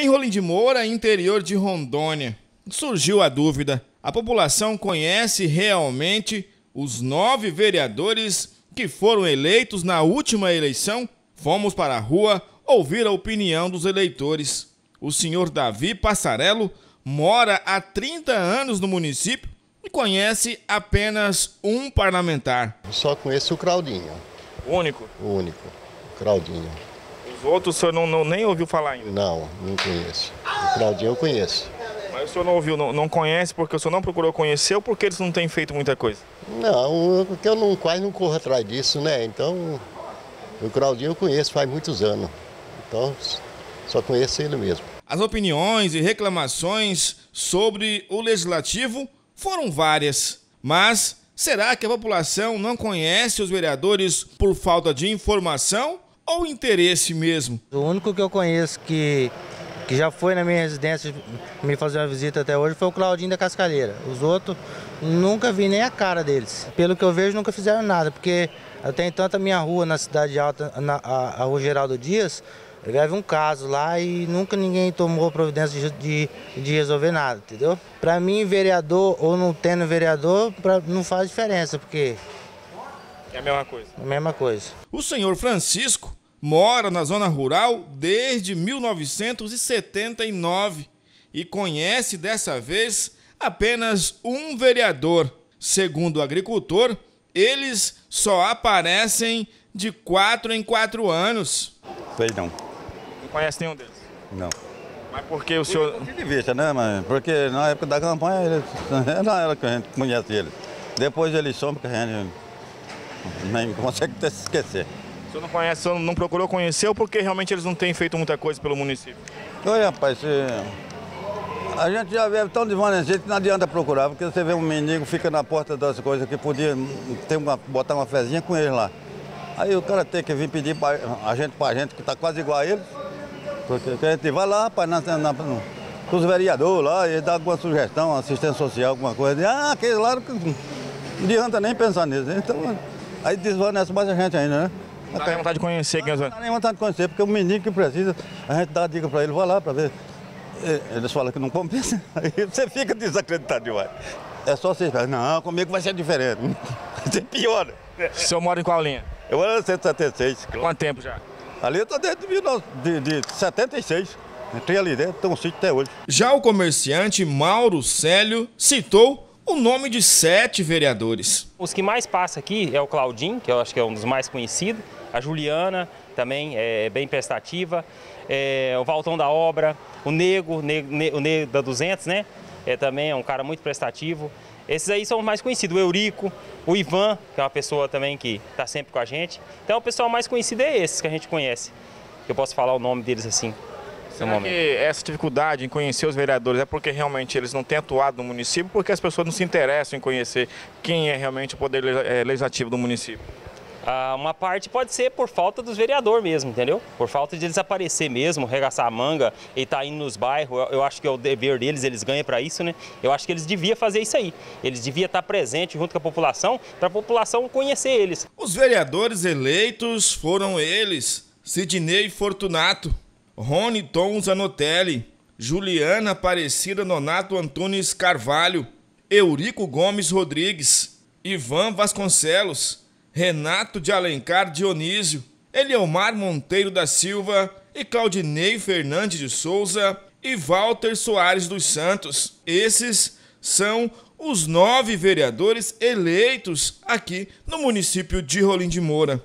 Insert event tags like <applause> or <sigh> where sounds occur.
Em Rolim de Moura, interior de Rondônia, surgiu a dúvida: a população conhece realmente os nove vereadores que foram eleitos na última eleição? Fomos para a rua ouvir a opinião dos eleitores. O senhor Davi Passarello mora há 30 anos no município e conhece apenas um parlamentar. Só conheço o Claudinho. O único? O único, Claudinho. Os outros o senhor não, não, nem ouviu falar ainda? Não, não conheço. O Claudinho eu conheço. Mas o senhor não ouviu, não, não conhece porque o senhor não procurou conhecer ou porque eles não têm feito muita coisa? Não, porque eu não, quase não corro atrás disso, né? Então, o Claudinho eu conheço faz muitos anos. Então, só conheço ele mesmo. As opiniões e reclamações sobre o legislativo foram várias, mas será que a população não conhece os vereadores por falta de informação ou interesse mesmo? O único que eu conheço que, que já foi na minha residência me fazer uma visita até hoje foi o Claudinho da Cascalheira. Os outros nunca vi nem a cara deles. Pelo que eu vejo, nunca fizeram nada, porque até então a minha rua na Cidade Alta, na, a, a Rua Geraldo Dias, Leve um caso lá e nunca ninguém tomou providência de, de, de resolver nada, entendeu? Para mim, vereador ou não tendo vereador, pra, não faz diferença, porque. É a mesma coisa. É a mesma coisa. O senhor Francisco mora na zona rural desde 1979 e conhece dessa vez apenas um vereador. Segundo o agricultor, eles só aparecem de quatro em quatro anos. Sei não. Não conhece nenhum deles? Não. Mas por que o senhor. Ponto de vista, né, mas Porque na época da campanha, ele, <laughs> na era que a gente conhece ele. Depois ele some que a gente <laughs> nem consegue até se esquecer. O senhor não conhece, senhor não procurou conhecer ou porque realmente eles não têm feito muita coisa pelo município? Oi, rapaz, se... a gente já vê tão desvanecido que não adianta procurar, porque você vê um mendigo fica na porta das coisas que podia ter uma, botar uma fezinha com ele lá. Aí o cara tem que vir pedir pra, a gente pra gente que está quase igual a ele. Porque a gente vai lá, rapaz, na, na, na, os vereadores lá, e dá alguma sugestão, assistência social, alguma coisa. E, ah, aquele lá não adianta nem pensar nisso. Então, aí desvanece mais a gente ainda, né? Não tem vontade de conhecer quem é Não tem vontade de conhecer, porque o menino que precisa, a gente dá a dica para ele, vai lá para ver. Eles falam que não compensa, <laughs> aí você fica desacreditado demais. É só você esperar, não, comigo vai ser diferente. <laughs> Você piora. O senhor mora em qual linha? Eu era 176. Quanto tempo já? Ali eu estou desde de, de, de 76. Entrei ali dentro, tem um sítio até hoje. Já o comerciante Mauro Célio citou o nome de sete vereadores. Os que mais passam aqui é o Claudinho, que eu acho que é um dos mais conhecidos, a Juliana também é bem prestativa, é, o Valtão da Obra, o Nego, o Nego, o Nego da 200, né? É, também é um cara muito prestativo. Esses aí são os mais conhecidos, o Eurico, o Ivan, que é uma pessoa também que está sempre com a gente. Então o pessoal mais conhecido é esses que a gente conhece. Eu posso falar o nome deles assim. Será que essa dificuldade em conhecer os vereadores é porque realmente eles não têm atuado no município, porque as pessoas não se interessam em conhecer quem é realmente o poder eh, legislativo do município? Ah, uma parte pode ser por falta dos vereadores mesmo, entendeu? Por falta de eles aparecer mesmo, regaçar a manga e estar tá indo nos bairros. Eu acho que é o dever deles, eles ganham para isso, né? Eu acho que eles deviam fazer isso aí. Eles deviam estar tá presentes junto com a população, para a população conhecer eles. Os vereadores eleitos foram eles: Sidney Fortunato, Rony Tom Zanotelli, Juliana Aparecida Nonato Antunes Carvalho, Eurico Gomes Rodrigues, Ivan Vasconcelos, Renato de Alencar Dionísio, Eliomar Monteiro da Silva e Claudinei Fernandes de Souza e Walter Soares dos Santos. Esses são os nove vereadores eleitos aqui no município de Rolim de Moura.